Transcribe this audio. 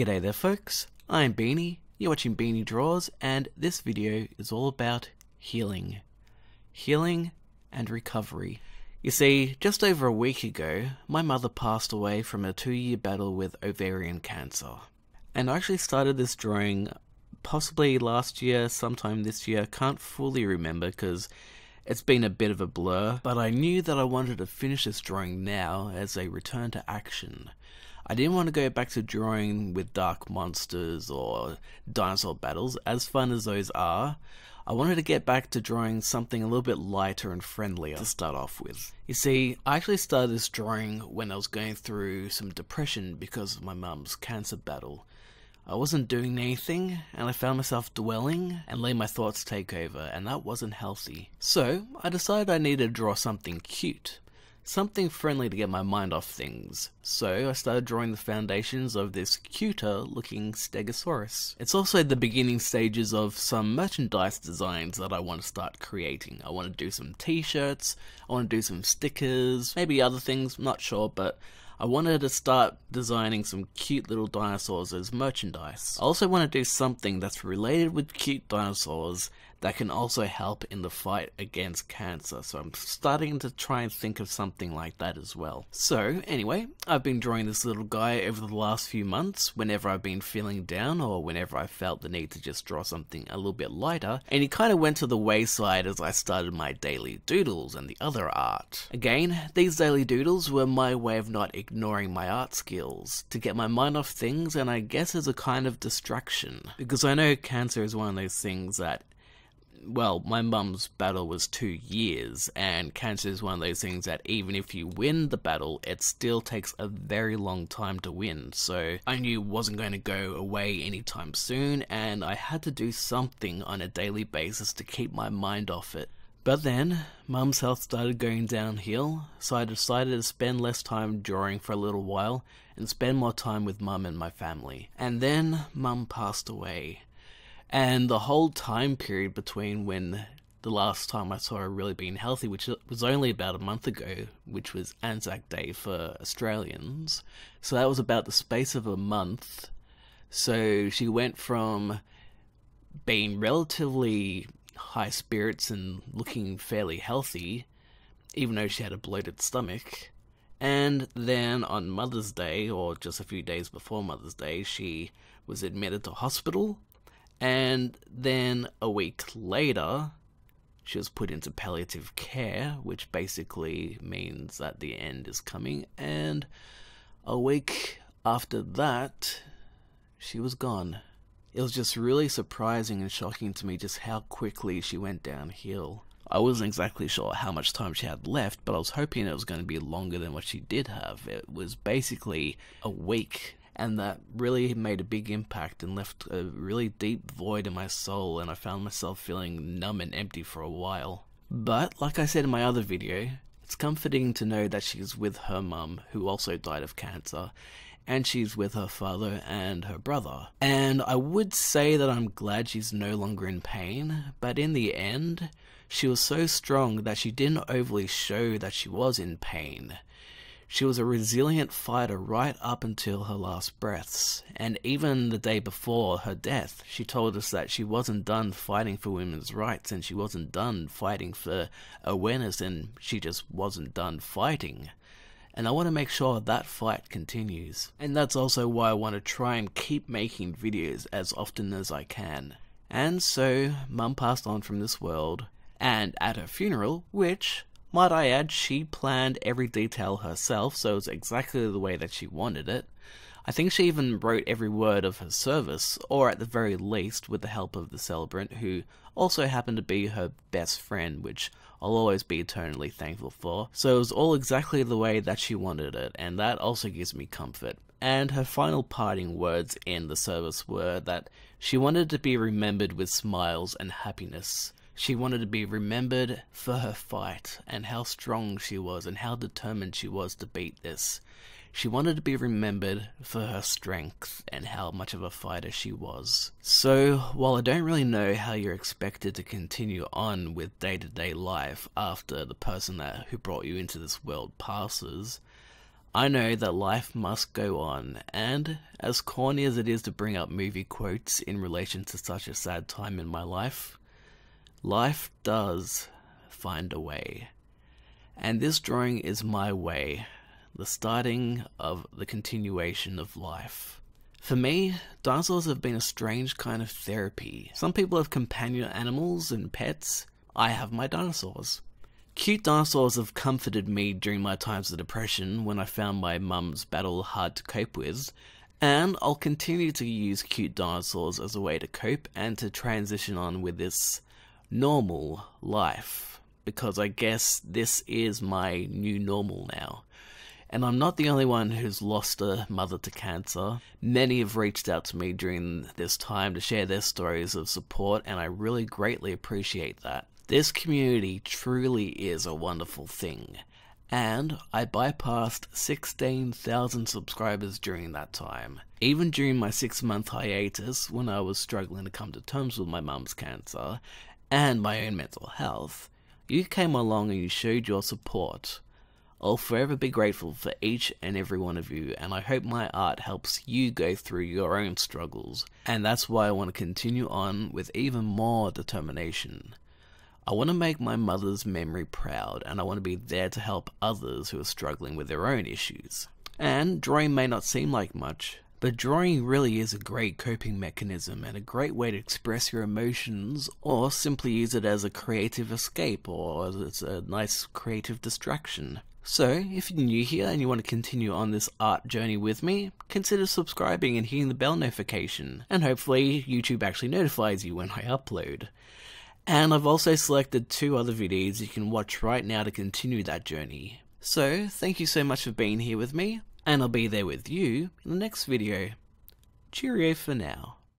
G'day there folks, I'm Beanie, you're watching Beanie Draws, and this video is all about healing. Healing and recovery. You see, just over a week ago, my mother passed away from a two year battle with ovarian cancer. And I actually started this drawing possibly last year, sometime this year, can't fully remember because it's been a bit of a blur, but I knew that I wanted to finish this drawing now as a return to action. I didn't want to go back to drawing with dark monsters or dinosaur battles, as fun as those are. I wanted to get back to drawing something a little bit lighter and friendlier to start off with. You see, I actually started this drawing when I was going through some depression because of my mum's cancer battle. I wasn't doing anything, and I found myself dwelling and letting my thoughts take over, and that wasn't healthy. So, I decided I needed to draw something cute something friendly to get my mind off things. So I started drawing the foundations of this cuter looking Stegosaurus. It's also the beginning stages of some merchandise designs that I want to start creating. I want to do some t-shirts, I want to do some stickers, maybe other things, not sure, but I wanted to start designing some cute little dinosaurs as merchandise. I also want to do something that's related with cute dinosaurs that can also help in the fight against cancer. So I'm starting to try and think of something like that as well. So anyway, I've been drawing this little guy over the last few months whenever I've been feeling down or whenever I felt the need to just draw something a little bit lighter. And he kind of went to the wayside as I started my daily doodles and the other art. Again, these daily doodles were my way of not ignoring my art skills, to get my mind off things and I guess as a kind of distraction. Because I know cancer is one of those things that well, my mum's battle was two years, and cancer is one of those things that even if you win the battle, it still takes a very long time to win. So I knew it wasn't going to go away anytime soon, and I had to do something on a daily basis to keep my mind off it. But then, mum's health started going downhill, so I decided to spend less time drawing for a little while and spend more time with mum and my family. And then, mum passed away. And the whole time period between when the last time I saw her really being healthy, which was only about a month ago, which was Anzac Day for Australians. So that was about the space of a month. So she went from being relatively high spirits and looking fairly healthy, even though she had a bloated stomach. And then on Mother's Day, or just a few days before Mother's Day, she was admitted to hospital and then a week later, she was put into palliative care, which basically means that the end is coming. And a week after that, she was gone. It was just really surprising and shocking to me just how quickly she went downhill. I wasn't exactly sure how much time she had left, but I was hoping it was going to be longer than what she did have. It was basically a week and that really made a big impact and left a really deep void in my soul and I found myself feeling numb and empty for a while. But, like I said in my other video, it's comforting to know that she's with her mum, who also died of cancer, and she's with her father and her brother. And I would say that I'm glad she's no longer in pain, but in the end, she was so strong that she didn't overly show that she was in pain. She was a resilient fighter right up until her last breaths, and even the day before her death, she told us that she wasn't done fighting for women's rights and she wasn't done fighting for awareness and she just wasn't done fighting. And I want to make sure that fight continues. And that's also why I want to try and keep making videos as often as I can. And so, Mum passed on from this world, and at her funeral, which might I add, she planned every detail herself, so it's exactly the way that she wanted it. I think she even wrote every word of her service, or at the very least with the help of the celebrant, who also happened to be her best friend, which I'll always be eternally thankful for. So it was all exactly the way that she wanted it, and that also gives me comfort. And her final parting words in the service were that she wanted to be remembered with smiles and happiness. She wanted to be remembered for her fight and how strong she was and how determined she was to beat this. She wanted to be remembered for her strength and how much of a fighter she was. So, while I don't really know how you're expected to continue on with day to day life after the person that who brought you into this world passes, I know that life must go on, and as corny as it is to bring up movie quotes in relation to such a sad time in my life, life does find a way. And this drawing is my way, the starting of the continuation of life. For me, dinosaurs have been a strange kind of therapy. Some people have companion animals and pets. I have my dinosaurs. Cute dinosaurs have comforted me during my times of depression when I found my mum's battle hard to cope with, and I'll continue to use cute dinosaurs as a way to cope and to transition on with this normal life. Because I guess this is my new normal now. And I'm not the only one who's lost a mother to cancer. Many have reached out to me during this time to share their stories of support, and I really greatly appreciate that. This community truly is a wonderful thing. And I bypassed 16,000 subscribers during that time. Even during my six month hiatus, when I was struggling to come to terms with my mum's cancer and my own mental health, you came along and you showed your support. I'll forever be grateful for each and every one of you, and I hope my art helps you go through your own struggles. And that's why I want to continue on with even more determination. I want to make my mother's memory proud, and I want to be there to help others who are struggling with their own issues. And drawing may not seem like much, but drawing really is a great coping mechanism and a great way to express your emotions, or simply use it as a creative escape or as a nice creative distraction. So, if you're new here and you want to continue on this art journey with me, consider subscribing and hitting the bell notification, and hopefully YouTube actually notifies you when I upload. And I've also selected two other videos you can watch right now to continue that journey. So, thank you so much for being here with me, and I'll be there with you in the next video. Cheerio for now.